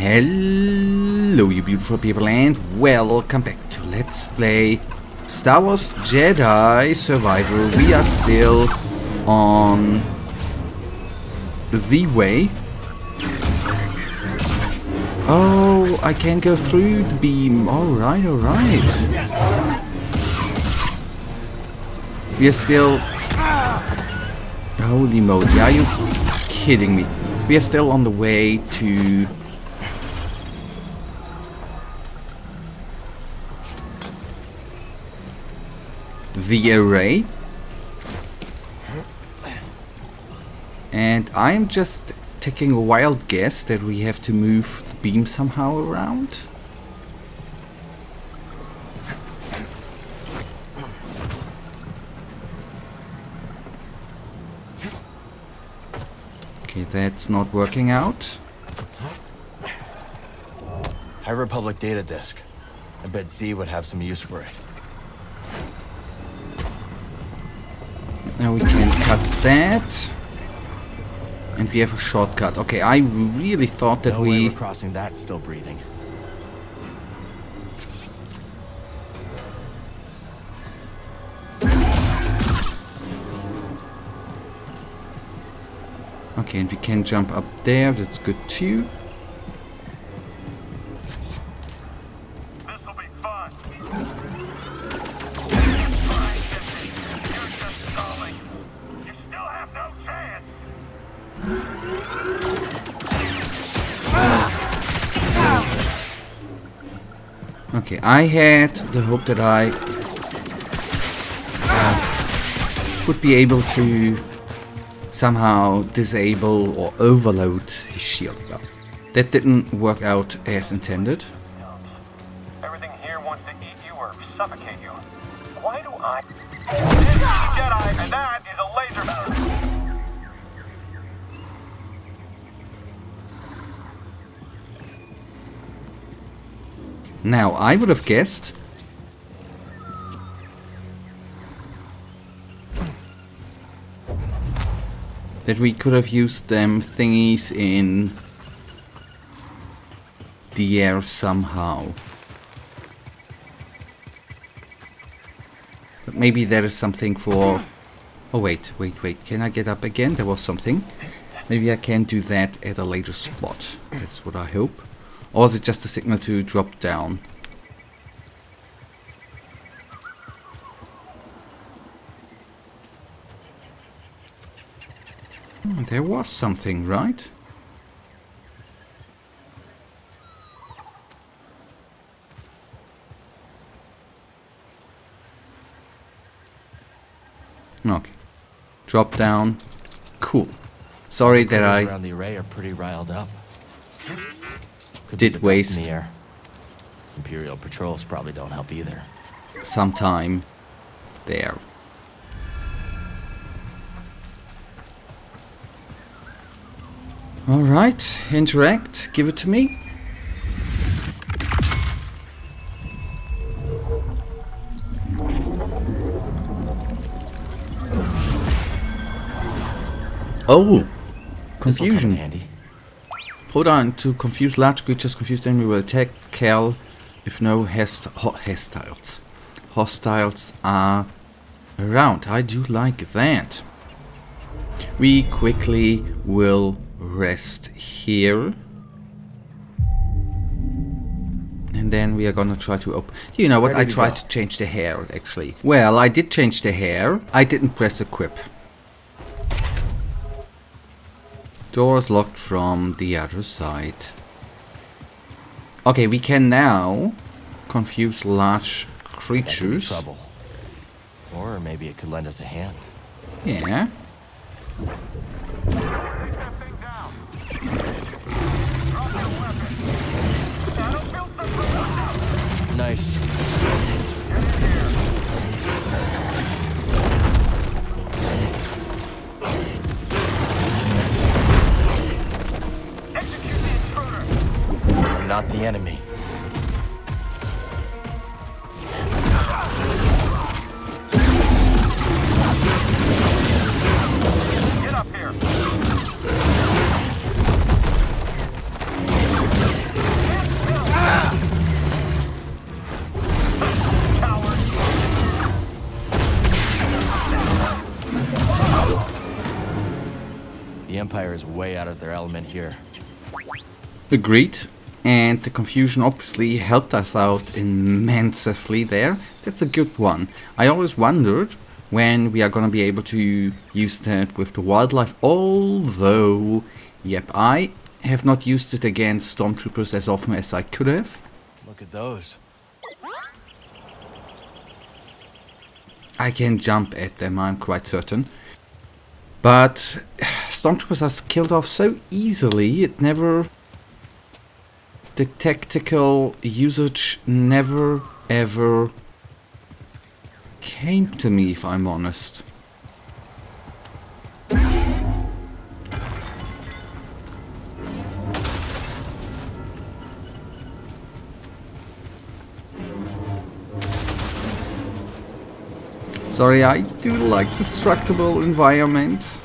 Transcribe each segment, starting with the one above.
Hello, you beautiful people, and welcome back to Let's Play Star Wars Jedi Survivor. We are still on the way. Oh, I can't go through the beam. Alright, alright. We are still... Holy moly, are you kidding me? We are still on the way to the array. And I'm just taking a wild guess that we have to move the beam somehow around. Okay, that's not working out. High Republic data disk. I bet Zee would have some use for it. Now we can cut that. And we have a shortcut. Okay, I really thought that no we... we're crossing that still breathing. Okay, and we can jump up there. That's good too. I had the hope that I uh, would be able to somehow disable or overload his shield. Well, that didn't work out as intended. Now, I would have guessed that we could have used them thingies in the air somehow. But maybe there is something for... Oh wait, wait, wait, can I get up again? There was something. Maybe I can do that at a later spot. That's what I hope. Or is it just a signal to drop down? Hmm, there was something, right? Okay. Drop down. Cool. Sorry that I around the array are pretty riled up. Could Did be the dust waste. in the air. Imperial patrols probably don't help either. some time there. Alright, interact, give it to me. Oh, This'll come in confusion. handy. Hold on to confuse large creatures. Confused enemy will attack Cal if no hest ho hostiles. Hostiles are around. I do like that. We quickly will rest here. And then we are gonna try to open. You know what? I tried to change the hair actually. Well, I did change the hair. I didn't press equip. Doors locked from the other side. Okay, we can now confuse large That could be creatures. trouble. Or maybe it could lend us a hand. Yeah. Take not the enemy. The Empire is way out of their element here. The Great. And the confusion obviously helped us out immensely there. That's a good one. I always wondered when we are going to be able to use that with the wildlife. Although, yep, I have not used it against stormtroopers as often as I could have. Look at those. I can jump at them, I'm quite certain. But stormtroopers are killed off so easily, it never... The tactical usage never ever came to me, if I'm honest. Sorry, I do like destructible environment.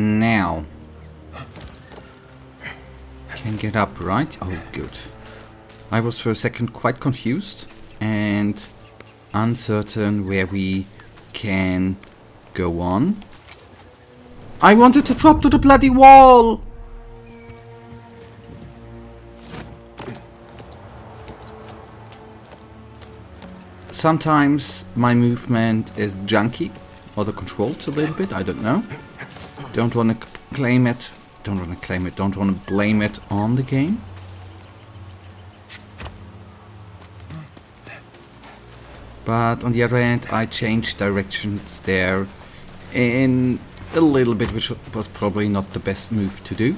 Now. Can get up, right? Oh, good. I was for a second quite confused and uncertain where we can go on. I wanted to drop to the bloody wall! Sometimes my movement is junky, or the controls a little bit, I don't know. Don't want to claim it. Don't want to claim it. Don't want to blame it on the game. But on the other hand, I changed directions there in a little bit, which was probably not the best move to do.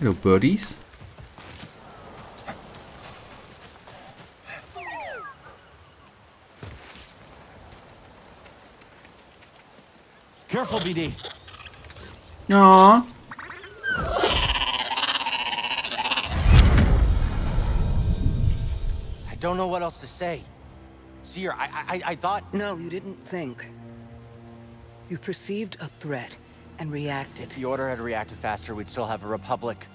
Hello, birdies. Careful, BD. Aww. I don't know what else to say. Cere, I, I, I thought... No, you didn't think. You perceived a threat and reacted. If the Order had reacted faster, we'd still have a Republic.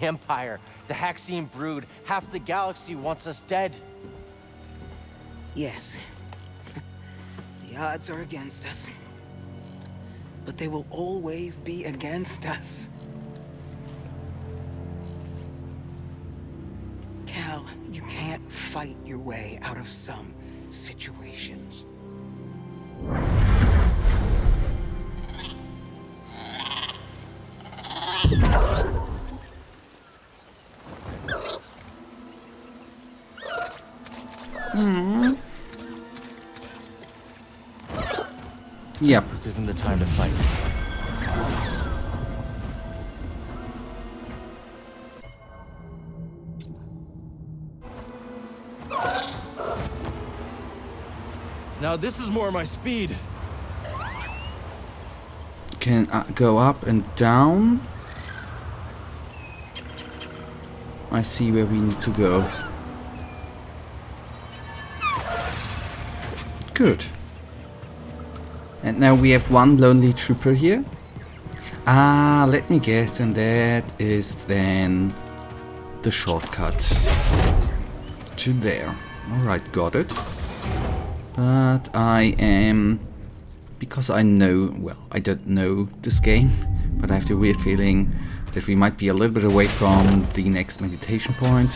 The Empire, the Haxion Brood, half the galaxy wants us dead. Yes. The odds are against us. But they will always be against us. Cal, you can't fight your way out of some situations. Yep. This isn't the time to fight. Now this is more my speed. Can uh, go up and down. I see where we need to go. Good. And now we have one lonely trooper here. Ah, let me guess, and that is then the shortcut to there. Alright, got it. But I am, because I know, well, I don't know this game, but I have the weird feeling that we might be a little bit away from the next meditation point.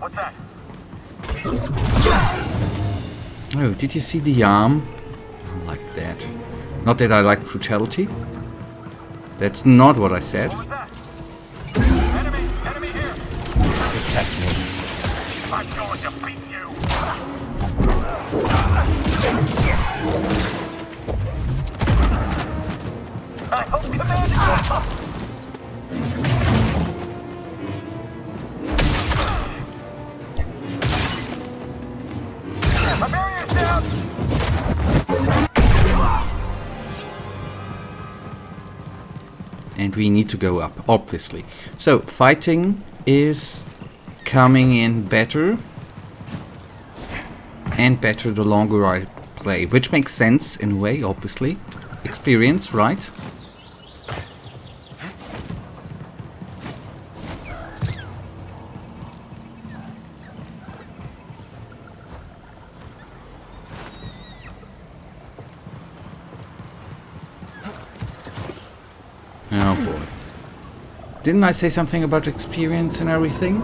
What's that? Oh, did you see the arm? I like that. Not that I like brutality. That's not what I said. What? Enemy! Enemy! Protect me. I'm going to beat you! I hope Commander... And we need to go up, obviously. So, fighting is coming in better. And better the longer I play. Which makes sense in a way, obviously. Experience, right? Oh boy. Didn't I say something about experience and everything?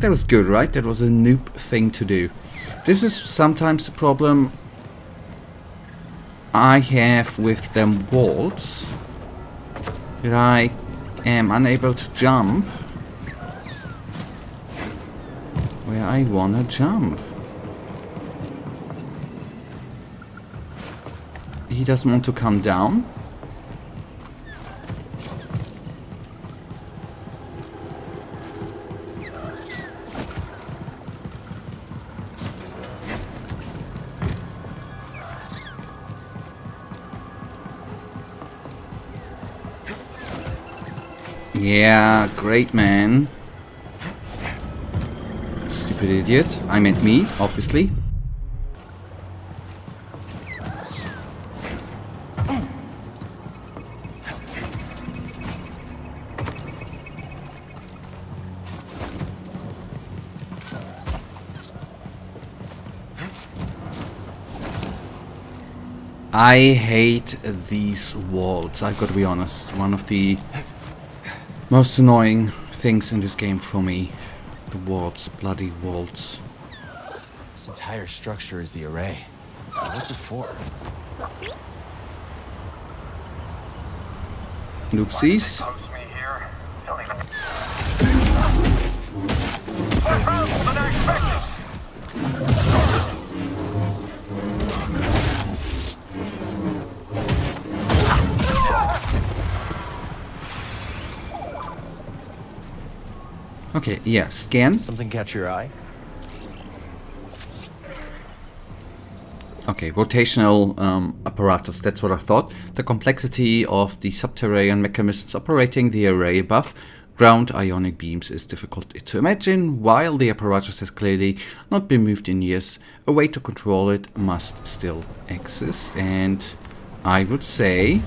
That was good, right? That was a noob thing to do. This is sometimes the problem I have with them walls. That I am unable to jump where I wanna jump. He doesn't want to come down. Yeah, great man. Stupid idiot. I meant me, obviously. I hate these walls, I've gotta be honest. One of the most annoying things in this game for me. The walls, bloody walls. This entire structure is the array. What's it for? Oopsies. Okay, yeah, scan. Something catch your eye? Okay, rotational um, apparatus, that's what I thought. The complexity of the subterranean mechanisms operating the array above ground ionic beams is difficult to imagine. While the apparatus has clearly not been moved in years, a way to control it must still exist. And I would say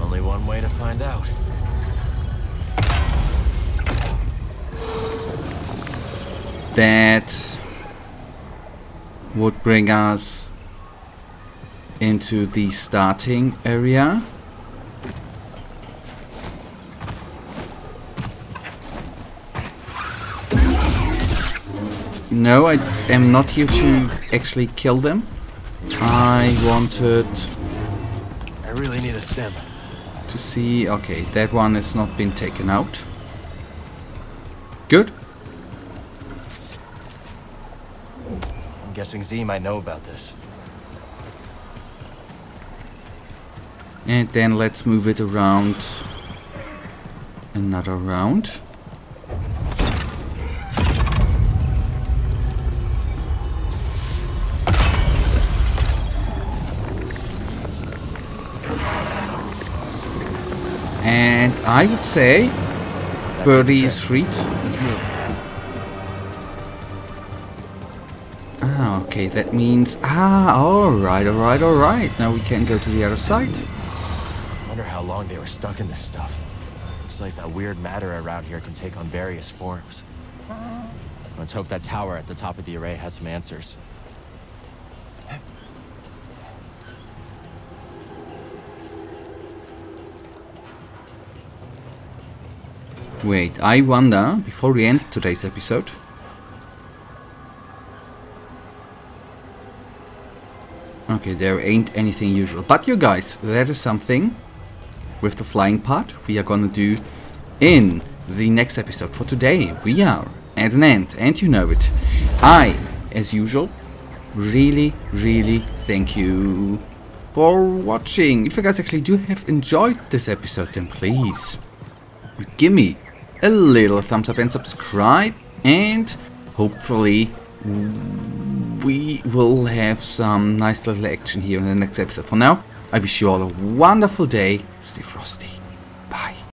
Only one way to find out. That would bring us into the starting area. No, I am not here to actually kill them. I wanted I really need a stem. to see... Okay, that one has not been taken out. Good. Guessing Zee might know about this. And then let's move it around another round. And I would say Birdie is freed. Let's move. Okay, that means... Ah, alright, alright, alright. Now we can go to the other side. Wonder how long they were stuck in this stuff. Looks like that weird matter around here can take on various forms. Let's hope that tower at the top of the array has some answers. Wait, I wonder, before we end today's episode, Okay, there ain't anything usual. But you guys, that is something with the flying part we are gonna do in the next episode. For today, we are at an end, and you know it. I, as usual, really, really thank you for watching. If you guys actually do have enjoyed this episode, then please give me a little thumbs up and subscribe, and hopefully we will have some nice little action here in the next episode. For now, I wish you all a wonderful day. Stay frosty.